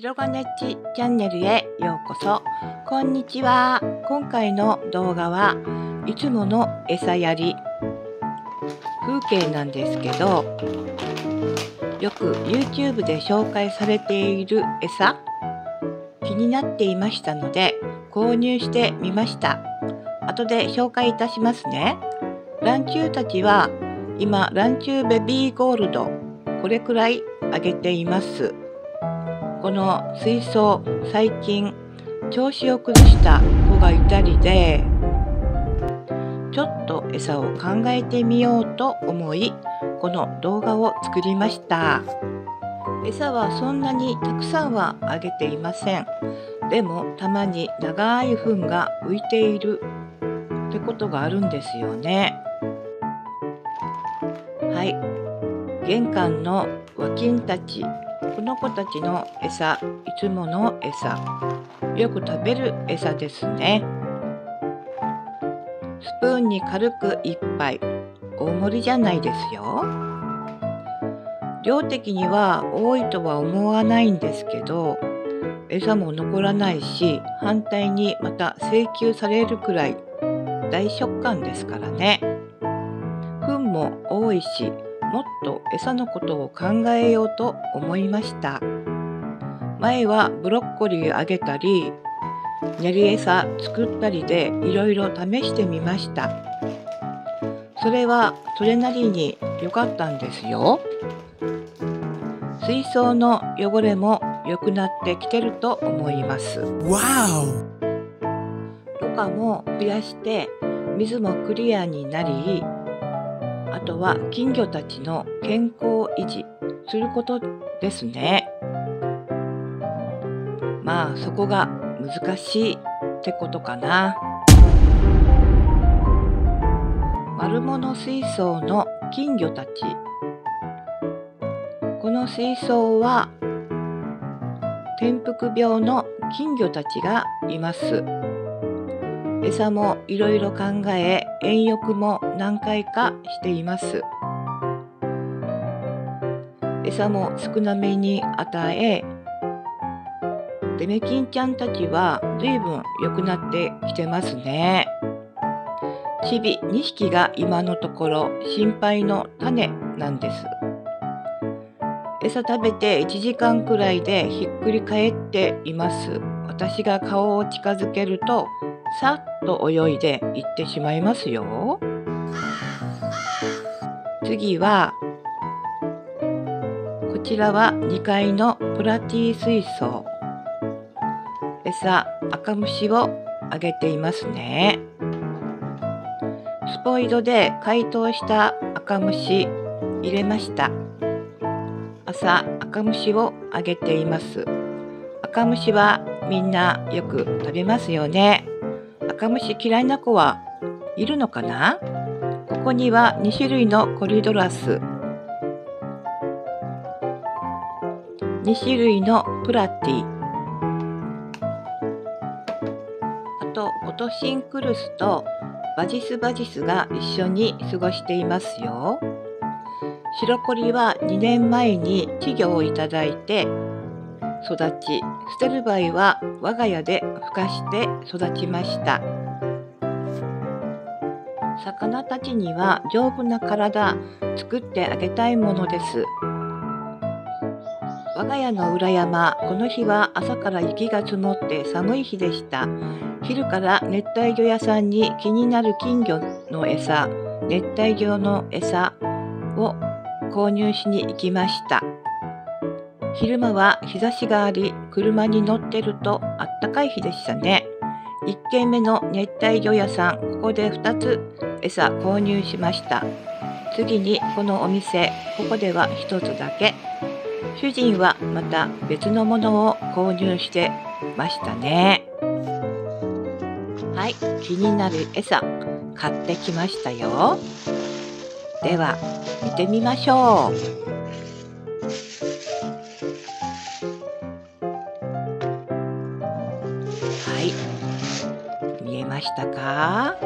白金っちチャンネルへようこそ。こんにちは。今回の動画はいつもの餌やり風景なんですけどよく YouTube で紹介されている餌気になっていましたので購入してみました。後で紹介いたしますね。ランチューたちは今ランチューベビーゴールドこれくらいあげています。この水槽最近調子を崩した子がいたりでちょっと餌を考えてみようと思いこの動画を作りました。餌はそんなにたくさんはあげていません。でもたまに長い糞が浮いているってことがあるんですよね。はい。玄関の和金たちこの子たちの餌いつもの餌よく食べる餌ですね。スプーンに軽く一杯大盛りじゃないですよ。量的には多いとは思わないんですけど餌も残らないし反対にまた請求されるくらい大食感ですからね。糞も多いしもっと餌のことを考えようと思いました前はブロッコリーあげたり練り餌作ったりでいろいろ試してみましたそれはそれなりに良かったんですよ水槽の汚れも良くなってきてると思います。Wow! ろ過も増やして水もクリアになりあとは金魚たちの健康維持することですね。まあそこが難しいってことかな。丸物水槽の金魚たちこの水槽は転覆病の金魚たちがいます餌もいろいろ考え遠浴も何回かしています。餌も少なめに与えデメキンちゃんたちは随分良くなってきてますね。チビ2匹が今のところ心配の種なんです。餌食べて1時間くらいでひっくり返っています。私が顔を近づけるとさっと泳いで行ってしまいますよ。次はこちらは2階のプラティ水槽餌赤虫をあげていますね。スポイドで解凍した赤虫入れました。朝赤虫をあげています。赤虫はみんなよく食べますよね。赤虫嫌いな子はいるのかな？ここには2種類のコリドラス。2種類のプラティ。あとオトシンクルスとバジスバジスが一緒に過ごしていますよ。白コリは2年前に稚魚をいただいて育ち捨てる場合は我が家で孵化して育ちました。魚たちには丈夫な体作ってあげたいものです。我が家の裏山この日は朝から雪が積もって寒い日でした。昼から熱帯魚屋さんに気になる金魚の餌熱帯魚の餌を購入しに行きました。昼間は日差しがあり車に乗ってるとあったかい日でしたね。1軒目の熱帯魚屋さんここで2つ餌購入しました。次にこのお店ここでは1つだけ。主人はまた別のものを購入してましたね。はい気になる餌買ってきましたよ。では見てみましょう。か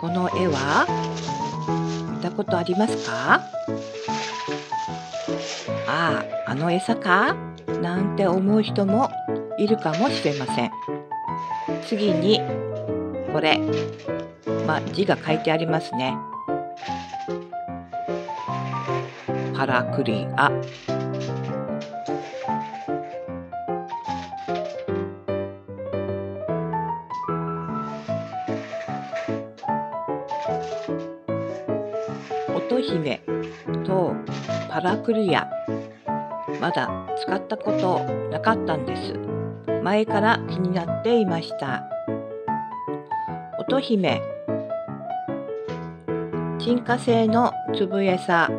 この絵は見たことありますかあああの餌かなん。て思う人もいるかもしれません。次にこれ、まあ、字が書いてありますねパラクリアラクリア。まだ使ったことなかったんです。前から気になっていました。乙姫。沈下性の粒餌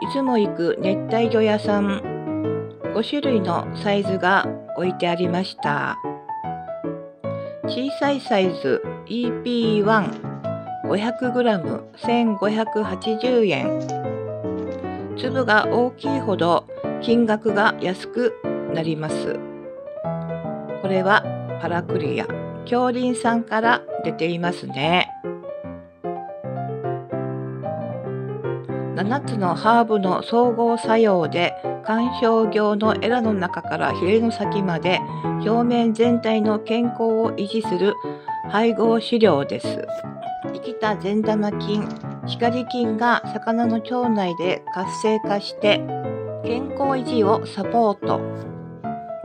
いつも行く熱帯魚屋さん。5種類のサイズが置いてありました。小さいサイズ。EP1 500g1580 円。粒が大きいほど金額が安くなりますこれはパラクリア恐林さんから出ていますね7つのハーブの総合作用で観賞魚のエラの中からヒレの先まで表面全体の健康を維持する配合飼料です。生きた善玉菌、光菌が魚の腸内で活性化して健康維持をサポート。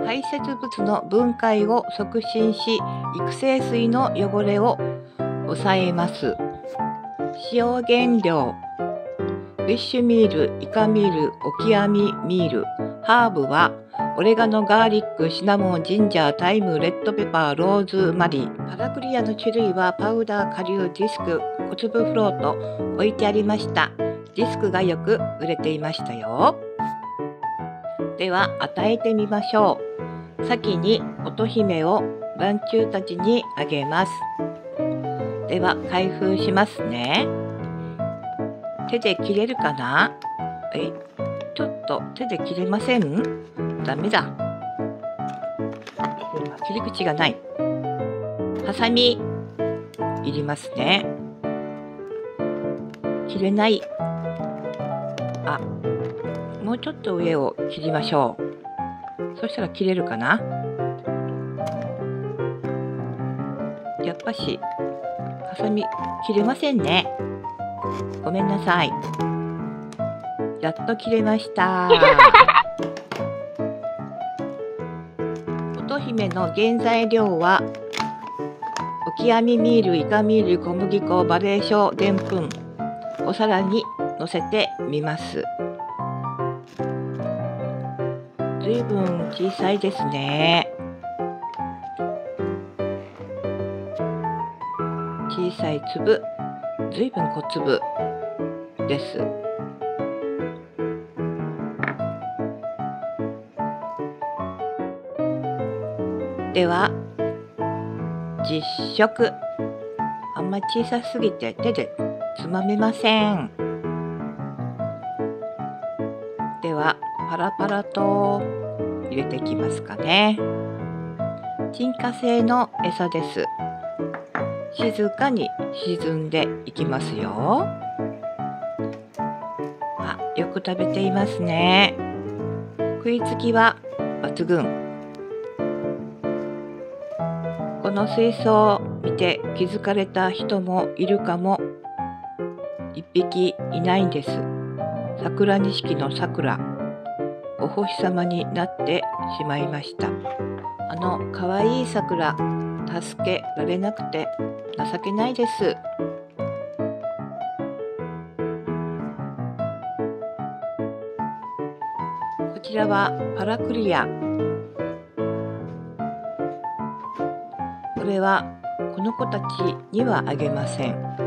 排泄物の分解を促進し、育成水の汚れを抑えます。使用原料、フィッシュミール、イカミール、オキアミミール、ハーブはオレガノ、ガーリック、シナモン、ジンジャー、タイム、レッドペパー、ローズマリー。パラクリアの種類はパウダー、顆粒、ディスク、小粒フロート置いてありました。ディスクがよく売れていましたよ。では与えてみましょう。先に乙姫を卵虫たちにあげます。では開封しますね。手で切れるかな？えちょっと手で切れません？ダメだ。切り口がない。ハサミ、いりますね。切れない。あ、もうちょっと上を切りましょう。そしたら切れるかな？やっぱし、ハサミ切れませんね。ごめんなさい。やっと切れました。乙姫の原材料はオキアミミール、イカミール、小麦粉、バレーショでんぷんお皿にのせてみます。ずいぶん小さいですね。小さい粒、ずいぶん小粒です。では実食あんま小さすぎて手でつまめません。ではパラパラと入れてきますかね。沈下性の餌です。静かに沈んでいきますよ。あよく食べていますね。食いつきは抜群。この水槽を見て気づかれた人もいるかも一匹いないんです。桜錦の桜。お星様になってしまいました。あの可愛い桜助けられなくて情けないです。こちらはパラクリア。これはこの子たちにはあげません。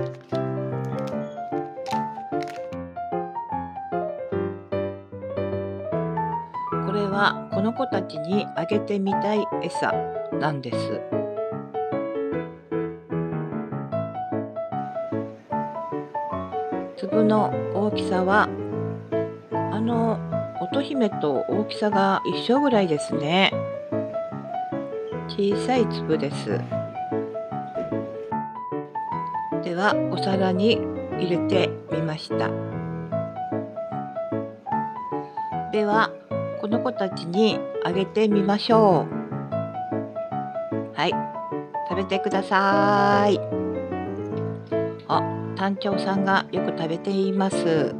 この子たちにあげてみたい餌なんです。粒の大きさはあの乙姫と大きさが一緒ぐらいですね。小さい粒です。ではお皿に入れてみました。ではこの子たちにあげてみましょう。はい。食べてください。あ、単調さんがよく食べています。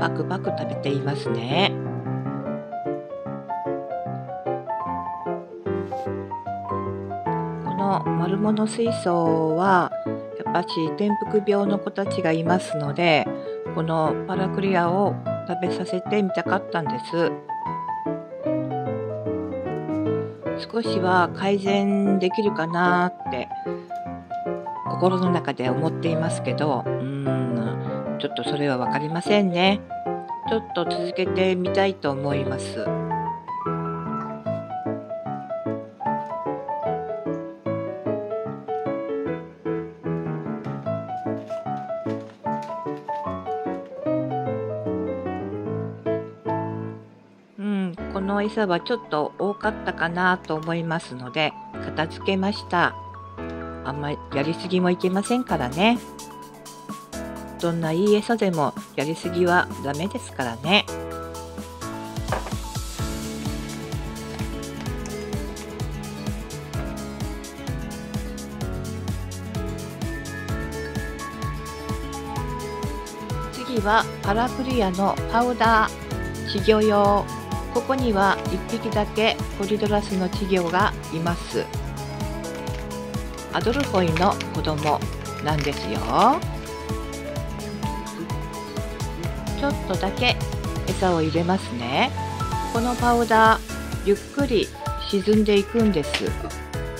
パクパク食べていますね。この丸物水槽はぱし転覆病の子たちがいますのでこのパラクリアを食べさせてみたかったんです少しは改善できるかなって心の中で思っていますけどうんちょっとそれは分かりませんねちょっと続けてみたいと思います。この餌はちょっと多かったかなと思いますので片付けました。あんまりやりすぎもいけませんからね。どんないい餌でもやりすぎはダメですからね。次はパラクリアのパウダー稚魚用。ここには1匹だけコリドラスの稚魚がいます。アドルホイの子供なんですよ。ちょっとだけ餌を入れますね。このパウダーゆっくり沈んでいくんです。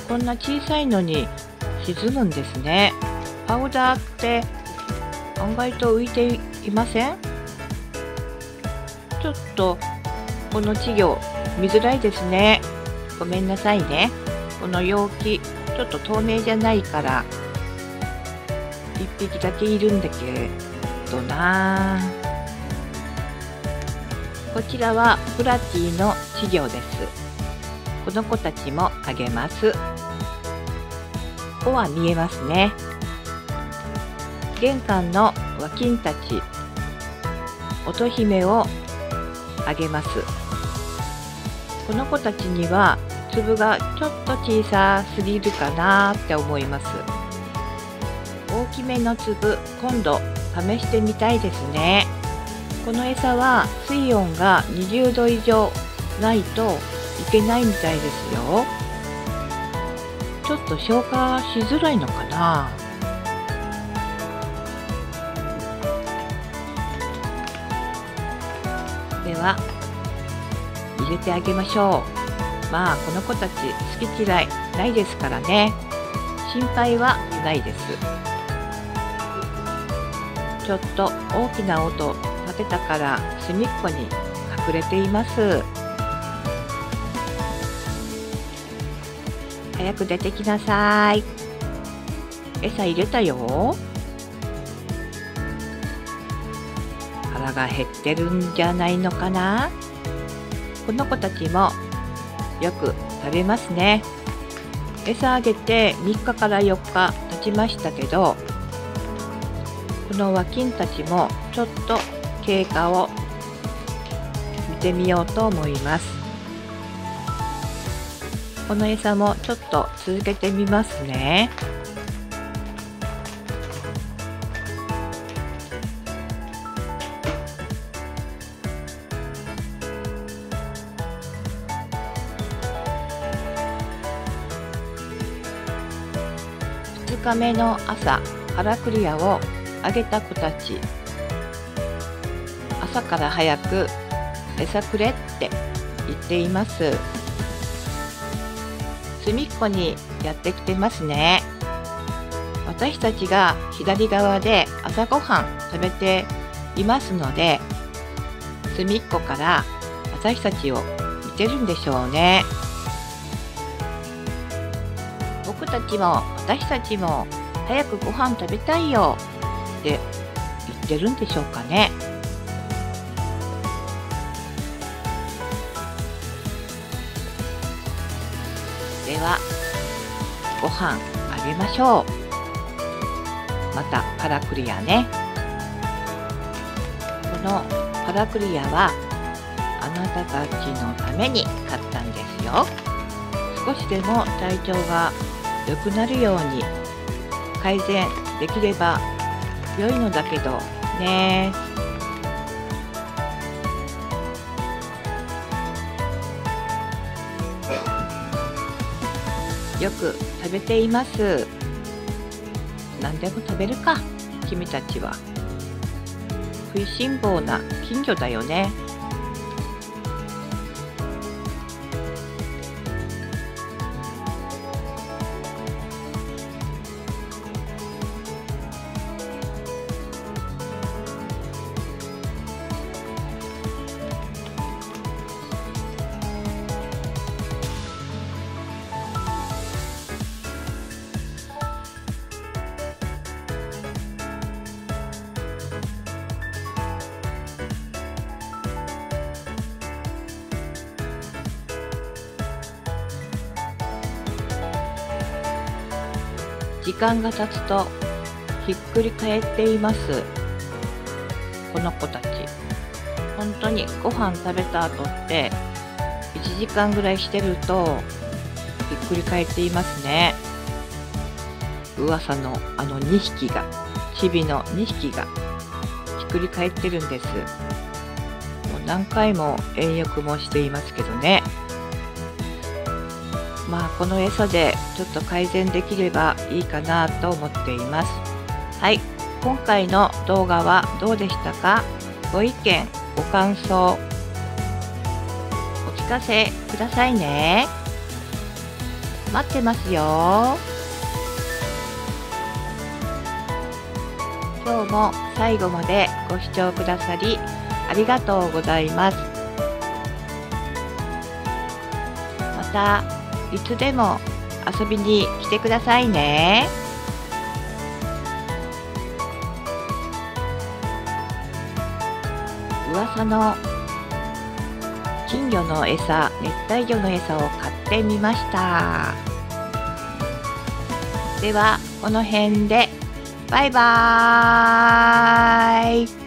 こんな小さいのに沈むんですね。パウダーって案外と浮いていません？ちょっとこの稚魚見づらいですね。ごめんなさいね。この容器ちょっと透明じゃないから1匹だけいるんだけどな。こちらはプラティの稚魚です。この子たちもあげます。ここは見えますね。玄関の和金たち乙姫をあげます。この子たちには粒がちょっと小さすぎるかなって思います。大きめの粒今度試してみたいですね。この餌は水温が20度以上ないといけないみたいですよ。ちょっと消化しづらいのかな。では入れてあげましょう。まあこの子たち好き嫌いないですからね。心配はないです。ちょっと大きな音立てたから隅っこに隠れています。早く出てきなさい。餌入れたよ。腹が減ってるんじゃないのかな。この子たちもよく食べますね。餌あげて3日から4日経ちましたけどこの和金たちもちょっと経過を見てみようと思います。この餌もちょっと続けてみますね。日目の朝カラクリアをあげた子たち。朝から早く餌くれって言っています。隅っこにやってきてますね。私たちが左側で朝ごはん食べていますので隅っこから私たちを見てるんでしょうね。ちも私たちも早くご飯食べたいよって言ってるんでしょうかね。ではご飯あげましょう。またパラクリアねこのパラクリアはあなたたちのために買ったんですよ少しでも体調が良くなるように改善できれば良いのだけどね。よく食べています。何でも食べるか。君たちは。食いしん坊な金魚だよね。時間が経つとひっくり返っています。この子たち。本当にご飯食べた後って1時間ぐらいしてるとひっくり返っていますね。噂のあの2匹がチビの2匹がひっくり返ってるんです。もう何回も遠浴もしていますけどね。まあこの餌でちょっと改善できればいいかなと思っています。はい。今回の動画はどうでしたか？ご意見ご感想お聞かせくださいね。待ってますよ。今日も最後までご視聴くださりありがとうございます。またいつでも遊びに来てくださいね。噂の金魚の餌熱帯魚の餌を買ってみましたではこの辺でバイバーイ